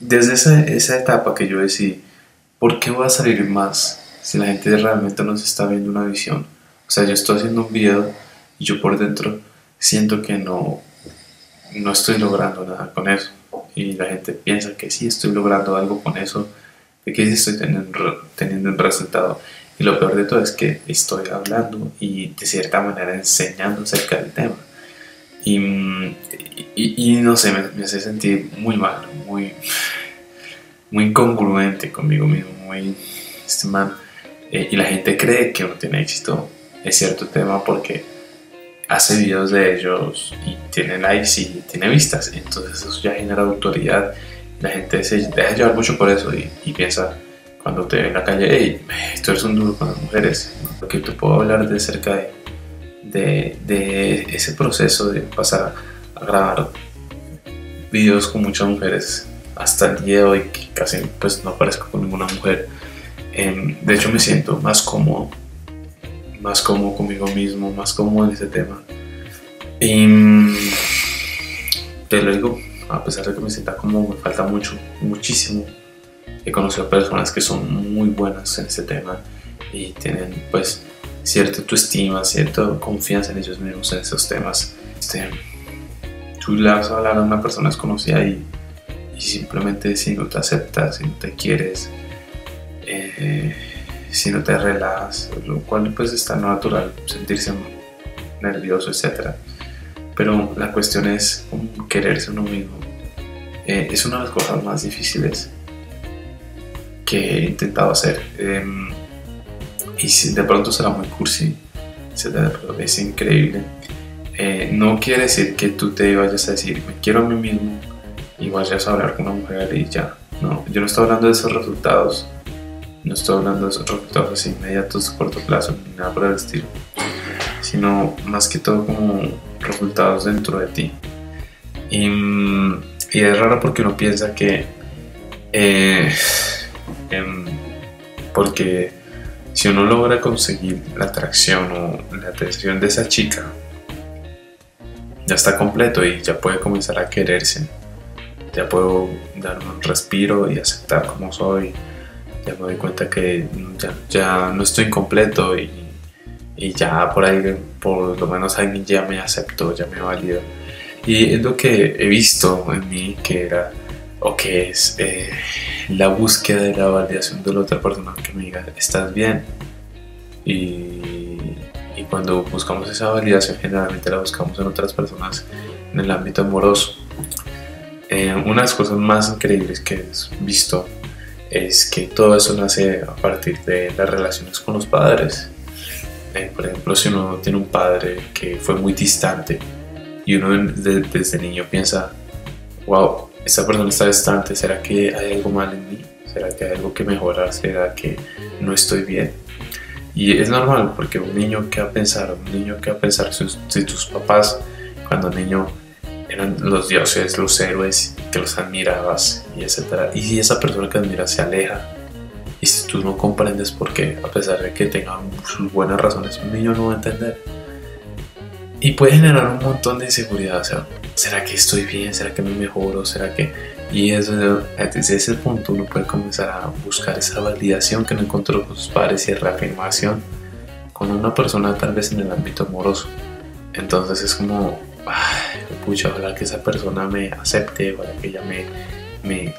desde esa, esa etapa que yo decidí, ¿por qué voy a salir más si la gente realmente no se está viendo una visión? O sea, yo estoy haciendo un video y yo por dentro siento que no, no estoy logrando nada con eso. Y la gente piensa que sí estoy logrando algo con eso, de que sí estoy teniendo, teniendo un resultado. Y lo peor de todo es que estoy hablando y de cierta manera enseñando acerca del tema. Y, no sé, me, hace sentir muy mal, muy, muy incongruente conmigo mismo, muy este man. Eh, y la gente cree que uno tiene éxito en cierto tema porque hace videos de ellos y tiene likes y tiene vistas. Entonces eso ya genera autoridad. La gente se deja llevar mucho por eso y, piensa cuando te ve en la calle, hey, tú eres un duro con las mujeres. Porque te puedo hablar de cerca de, de, ese proceso de pasar a, grabar videos con muchas mujeres hasta el día de hoy, casi pues, no aparezco con ninguna mujer. Em, de hecho, me siento más cómodo, más cómodo conmigo mismo, más cómodo en ese tema. Y mm, te lo digo, a pesar de que me sienta como me falta mucho, muchísimo he conocido personas que son muy buenas en este tema y tienen pues cierta autoestima, cierta confianza en ellos mismos en esos temas. Este, tú le vas a hablar a una persona desconocida y, y simplemente si no te aceptas, si no te quieres, eh, si no te relajas, lo cual pues está natural sentirse nervioso, etc. Pero la cuestión es quererse uno mismo. Eh, es una de las cosas más difíciles que he intentado hacer. Em, y de pronto será muy cursi, es increíble. Eh, no quiere decir que tú te vayas a decir, me quiero a mí mismo y vayas a hablar con una mujer y ya. No, yo no estoy hablando de esos resultados. No estoy hablando de esos resultados inmediatos, corto plazo, nada por el estilo. Sino más que todo como resultados dentro de ti. Y, y es raro porque uno piensa que eh, Em, porque si uno logra conseguir la atracción o la atención de esa chica, ya está completo y ya puede comenzar a quererse. Ya puedo darme un respiro y aceptar como soy. Ya me doy cuenta que ya, no estoy incompleto y, y, ya por ahí, por lo menos alguien ya me aceptó, ya me valió. Y es lo que he visto en mí que era o que es eh, la búsqueda de la validación de la otra persona que me diga, estás bien. Y, y, cuando buscamos esa validación, generalmente la buscamos en otras personas en el ámbito amoroso. Eh, una de las cosas más increíbles que he visto es que todo eso nace a partir de las relaciones con los padres. Eh, por ejemplo, si uno tiene un padre que fue muy distante y uno desde niño piensa, wow, esta persona está distante, ¿será que hay algo mal en mí? ¿Será que hay algo que mejorar? ¿Será que no estoy bien? Y es normal porque un niño que va a pensar, un niño que va a pensar si, tus papás cuando niño eran los dioses, los héroes, que los admirabas y etcétera. Y si esa persona que admiras se aleja y si tú no comprendes por qué, a pesar de que tenga sus buenas razones, un niño no va a entender. Y puede generar un montón de inseguridad, o sea, ¿será que estoy bien? ¿Será que me mejoro? ¿Será que...? Y eso, desde ese punto uno puede comenzar a buscar esa validación que no encontró con sus padres y reafirmación con una persona tal vez en el ámbito amoroso. Entonces es como, ay, pucha, ojalá que esa persona me acepte, ojalá que ella me, me,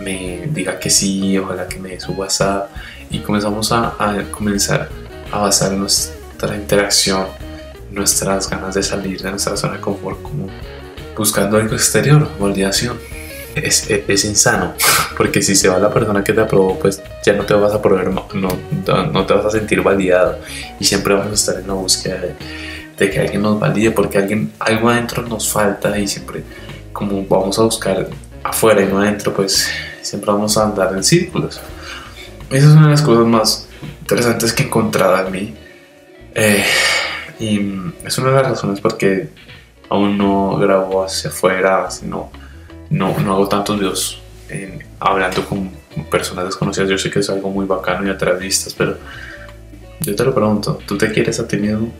me diga que sí, ojalá que me dé su WhatsApp. Y comenzamos a, a comenzar a basar nuestra interacción, nuestras ganas de salir de nuestra zona de confort como buscando algo exterior, validación. Es, es, insano, porque si se va la persona que te aprobó, pues ya no te vas a probar, no, no, te vas a sentir validado y siempre vamos a estar en la búsqueda de, que alguien nos valide, porque alguien, algo adentro nos falta y siempre, como vamos a buscar afuera y no adentro, pues siempre vamos a andar en círculos. Esa es una de las cosas más interesantes que he encontrado en mí. Eh, y es una de las razones porque aún no grabo hacia afuera, sino no, no hago tantos videos hablando con personas desconocidas. Yo sé que es algo muy bacano y atrae vistas, pero yo te lo pregunto, ¿tú te quieres a ti mismo?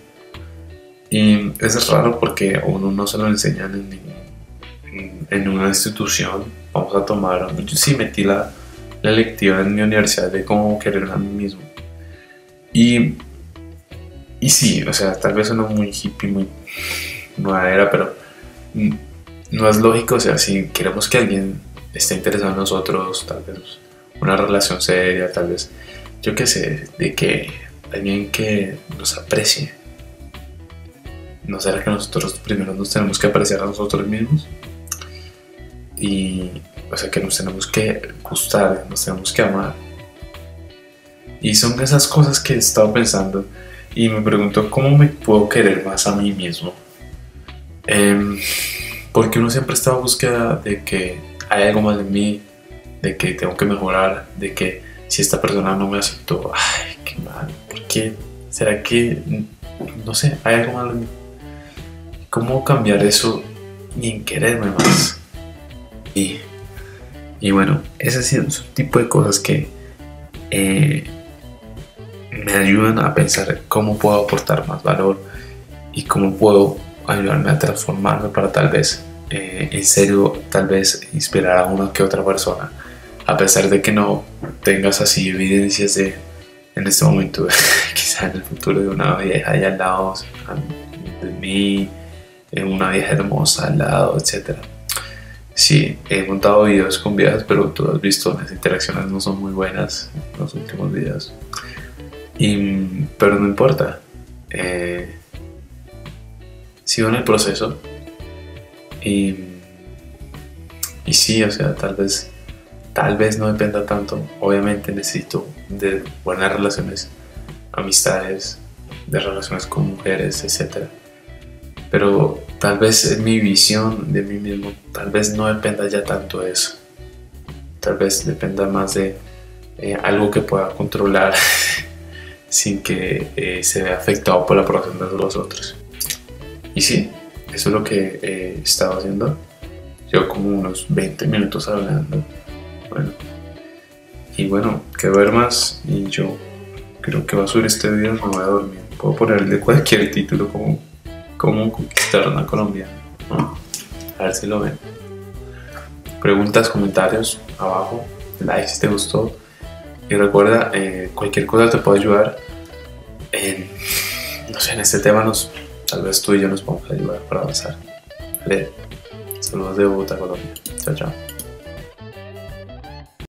Y es raro porque uno no se lo enseñan en, en, en una institución vamos a tomar, yo sí metí la, la lectiva en mi universidad de cómo querer a mí mismo. Y, y sí, o sea, tal vez suena muy hippie, muy nueva era, pero no es lógico, o sea, si queremos que alguien esté interesado en nosotros, tal vez una relación seria, tal vez, yo qué sé, de que alguien que nos aprecie. ¿No será que nosotros primero nos tenemos que apreciar a nosotros mismos? Y, o sea, que nos tenemos que gustar, nos tenemos que amar. Y son esas cosas que he estado pensando y me pregunto cómo me puedo querer más a mí mismo. Eh, porque uno siempre está en búsqueda de que hay algo más en mí, de que tengo que mejorar, de que si esta persona no me aceptó, ay, qué mal, ¿por qué? ¿Será que, no sé, hay algo malo en mí? ¿Cómo cambiar eso y en quererme más? Y, y bueno, ese es un tipo de cosas que eh, me ayudan a pensar cómo puedo aportar más valor y cómo puedo ayudarme a transformarme para tal vez, eh, en serio, tal vez inspirar a una que otra persona, a pesar de que no tengas así evidencias de, en este momento, quizá en el futuro de una vieja allá al lado de mí, en una vieja hermosa al lado, etc. Sí, he montado videos con viejas, pero tú has visto, las interacciones no son muy buenas en los últimos días. Y, pero no importa. Eh, sigo en el proceso y, y sí, o sea, tal vez, tal vez no dependa tanto. Obviamente necesito de buenas relaciones, amistades, de relaciones con mujeres, etc. Pero tal vez mi visión de mí mismo, tal vez no dependa ya tanto de eso. Tal vez dependa más de eh, algo que pueda controlar sin que eh, se vea afectado por la aprobación de los otros. Y sí, eso es lo que he estado haciendo. Yo como unos 20 minutos hablando. Bueno. Y bueno, que duermas y yo creo que va a subir este video, me voy a dormir. Puedo ponerle cualquier título como cómo conquistar una colombiana. A ver si lo ven. Preguntas, comentarios abajo, like si te gustó. Y recuerda, eh, cualquier cosa te puede ayudar. No sé, en este tema nos Tal vez tú y yo nos podemos ayudar para avanzar. Vale. Saludos de Bogotá, Colombia. Chao, chao.